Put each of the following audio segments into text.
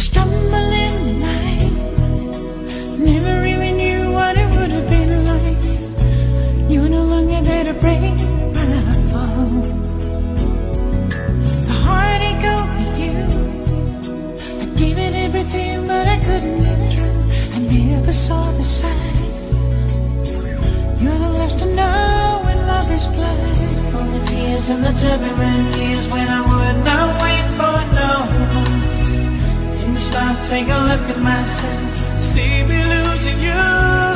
stumble in the night. Never really knew what it would have been like. You're no longer there to break my fall. The heartache over you. I gave it everything, but I couldn't get through. I never saw the signs. You're the last to know when love is blind. All the tears and the turbulent years when I would not wait stop, take a look at myself, see me losing you.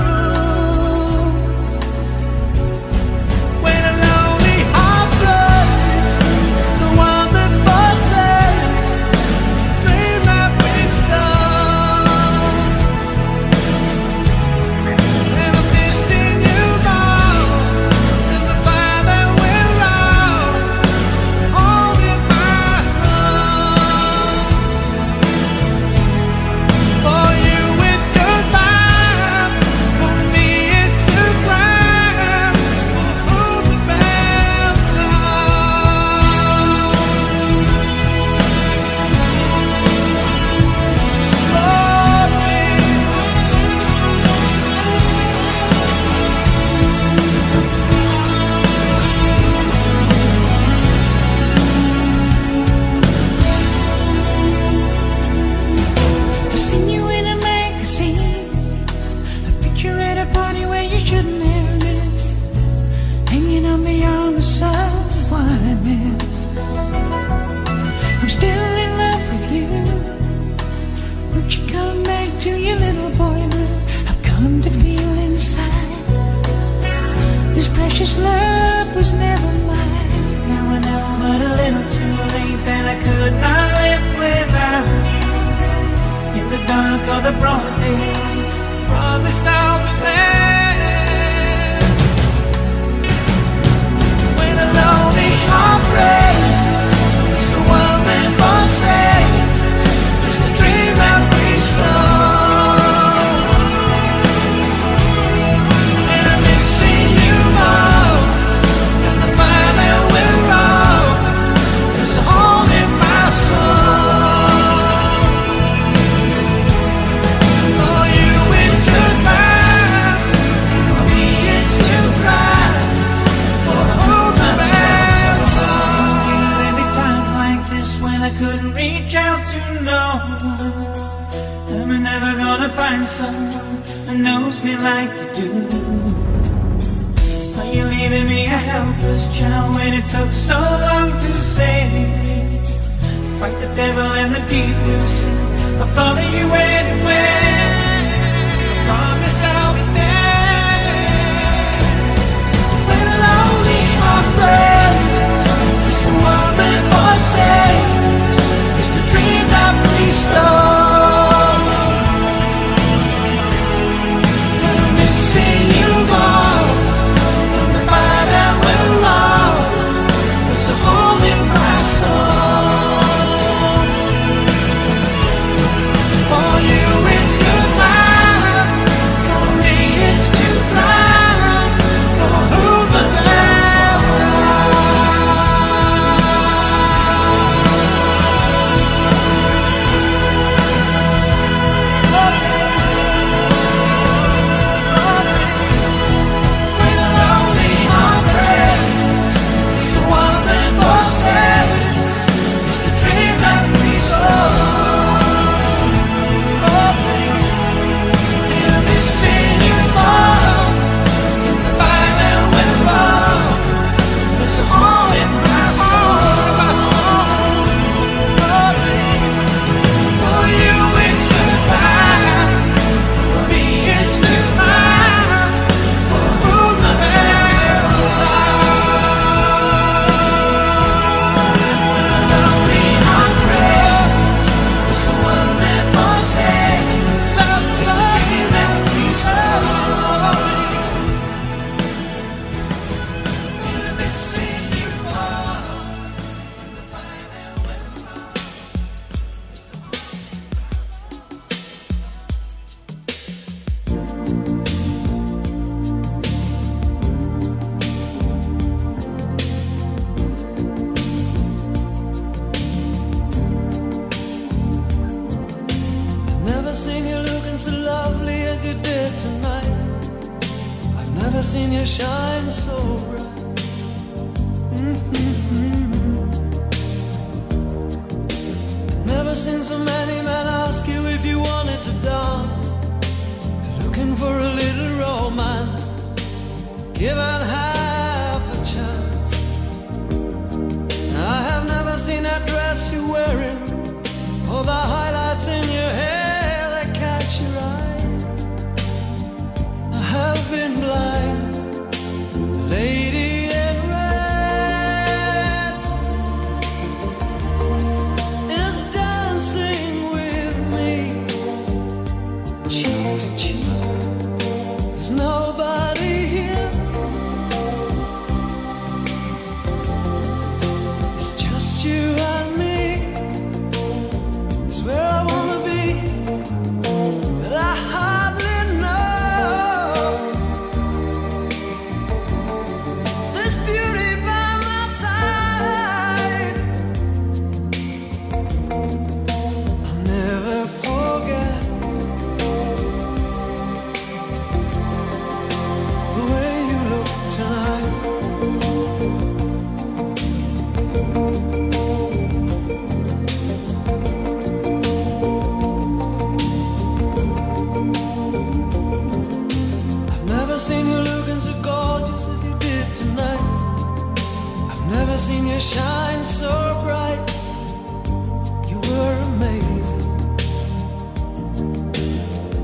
Precious love was never mine. Now I know, but a little too late that I could not live without you in the dark or the broad day. Promise I'll be there. Helpless when it took so long to say? Fight the devil and the deep blue sea. I'll follow you anywhere. Seen you looking so lovely as you did tonight. I've never seen you shine so bright. Mm-hmm. Never seen so many men ask you if you wanted to dance. Looking for a little romance. Give Given half a chance. I have never seen that dress you're wearing. Or the highlights shine so bright. You were amazing.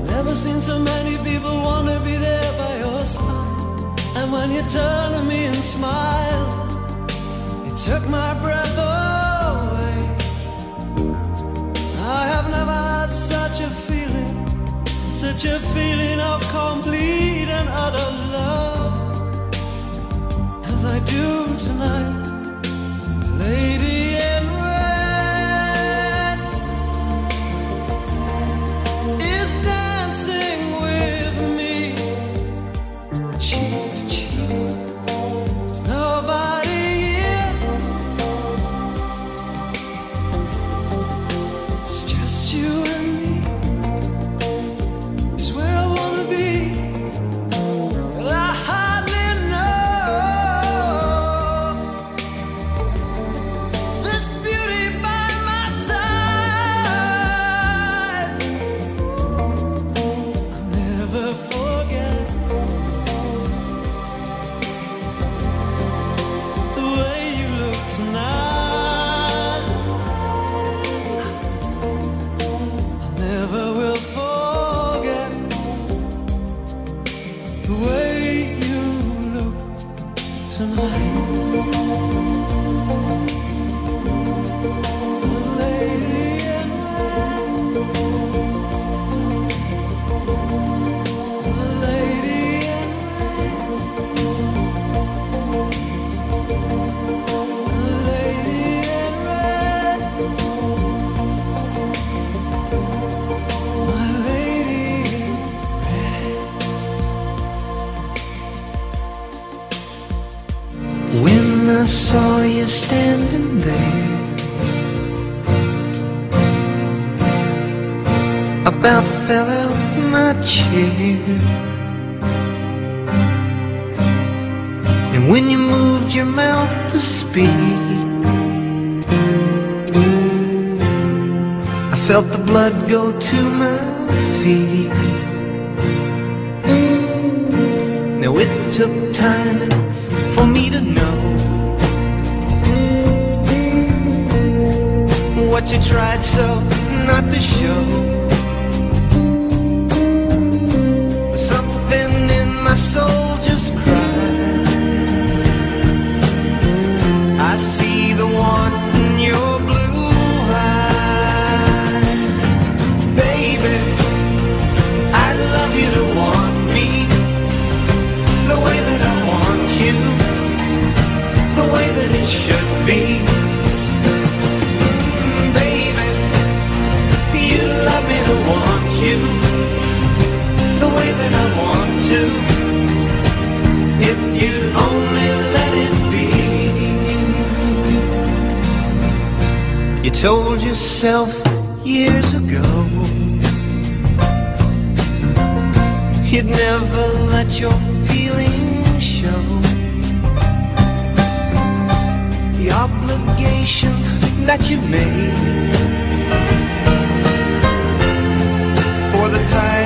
Never seen so many people want to be there by your side. And when you turn to me and smile, it took my breath away. I have never had such a feeling, such a feeling of complete and utter love as I do tonight. When I saw you standing there, about fell out my chair. And when you moved your mouth to speak, I felt the blood go to my feet. Now it took time for me to know what you tried so not to show. It should be. Baby, you love me to want you, the way that I want to. If you only let it be. You told yourself years ago You'd never let your obligation that you made. For the title